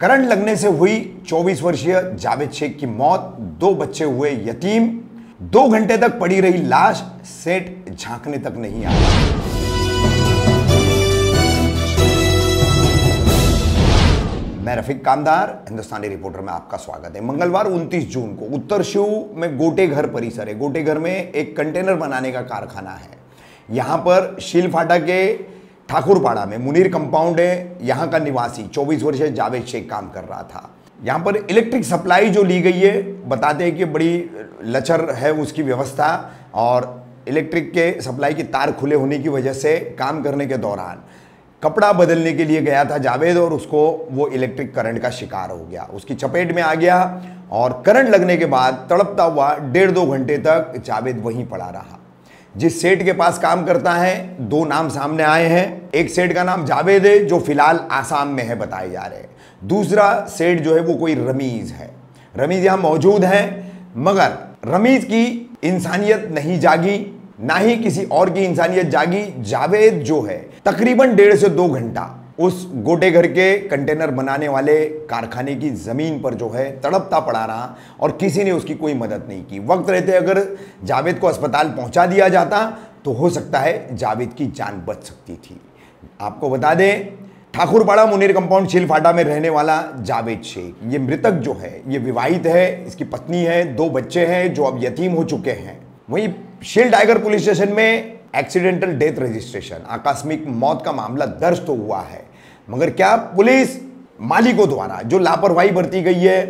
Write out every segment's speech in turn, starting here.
Current लगने से हुई 24 वर्षीय जावेद शेख की मौत। दो बच्चे हुए यतीम। दो घंटे तक पड़ी रही लाश। सेठ झांकने तक नहीं आया मैं रफीक कामदार, हिंदुस्तानी रिपोर्टर में आपका स्वागत है। मंगलवार 29 जून को उत्तर शिव में गोटे घर परिसर है। गोटे घर में एक कंटेनर बनाने का कारखाना है। यहाँ पर शील फाटा के ठाकुरपाड़ा में मुनीर कंपाउंड है, यहाँ का निवासी 24 वर्ष जावेद शेख काम कर रहा था। यहाँ पर इलेक्ट्रिक सप्लाई जो ली गई है, बताते हैं कि बड़ी लचर है उसकी व्यवस्था और इलेक्ट्रिक के सप्लाई की तार खुले होने की वजह से काम करने के दौरान कपड़ा बदलने के लिए गया था जावेद और उसको वो इलेक्ट्रिक करंट का शिकार हो गया। उसकी चपेट में आ गया और करंट लगने के बाद तड़पता हुआ डेढ़ दो घंटे तक जावेद वहीं पड़ा रहा। जिस सेठ के पास काम करता है, दो नाम सामने आए हैं। एक सेठ का नाम जावेद है, जो फ़िलहाल आसाम में है, बताए जा रहे हैं। दूसरा सेठ जो है, वो कोई रमीज है। रमीज यहाँ मौजूद है, मगर रमीज की इंसानियत नहीं जागी, ना ही किसी और की इंसानियत जागी। जावेद जो है, तकरीबन डेढ़ से दो घंटा उस गोटे घर के कंटेनर बनाने वाले कारखाने की ज़मीन पर जो है तड़पता पड़ा रहा और किसी ने उसकी कोई मदद नहीं की। वक्त रहते अगर जावेद को अस्पताल पहुँचा दिया जाता तो हो सकता है जावेद की जान बच सकती थी। आपको बता दें, ठाकुरपाड़ा मुनीर कंपाउंड छिलफाटा में रहने वाला जावेद शेख, ये मृतक जो है, ये विवाहित है, इसकी पत्नी है, दो बच्चे हैं जो अब यतीम हो चुके हैं। वहीं शील टाइगर पुलिस स्टेशन में एक्सीडेंटल डेथ रजिस्ट्रेशन, आकस्मिक मौत का मामला दर्ज तो हुआ है। मगर क्या पुलिस मालिकों द्वारा जो लापरवाही बरती गई है,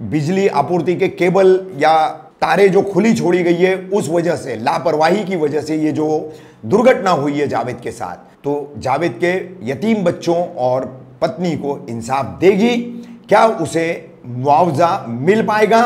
बिजली आपूर्ति के केबल या तारे जो खुली छोड़ी गई है, उस वजह से, लापरवाही की वजह से ये जो दुर्घटना हुई है जावेद के साथ तो जावेद के यतीम बच्चों और पत्नी को इंसाफ देगी। क्या उसे मुआवजा मिल पाएगा?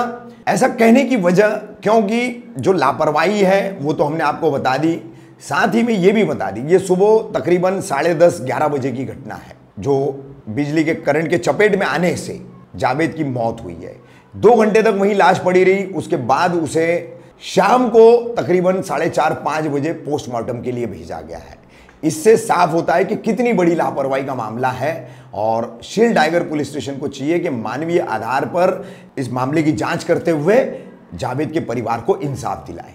ऐसा कहने की वजह क्योंकि जो लापरवाही है, वो तो हमने आपको बता दी साथ ही में ये भी बता दी, ये सुबह तकरीबन साढ़े दस, ग्यारह बजे की घटना है, जो बिजली के करंट के चपेट में आने से जावेद की मौत हुई है। दो घंटे तक वहीं लाश पड़ी रही, उसके बाद उसे शाम को तकरीबन साढ़े चार, पाँच बजे पोस्टमार्टम के लिए भेजा गया है। इससे साफ़ होता है कि कितनी बड़ी लापरवाही का मामला है और शील टाइगर पुलिस स्टेशन को चाहिए कि मानवीय आधार पर इस मामले की जाँच करते हुए जावेद के परिवार को इंसाफ दिलाए।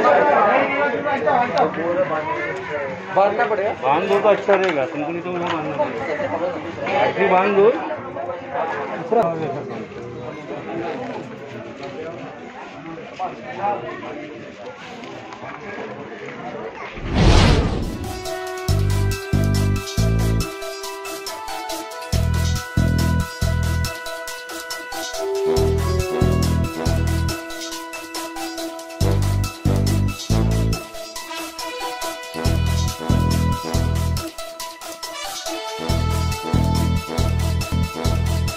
बांधना पड़ेगा? बाँध दो तो अच्छा रहेगा तुमको नहीं तो मुझे बांधना पड़ेगा। बाँध दो।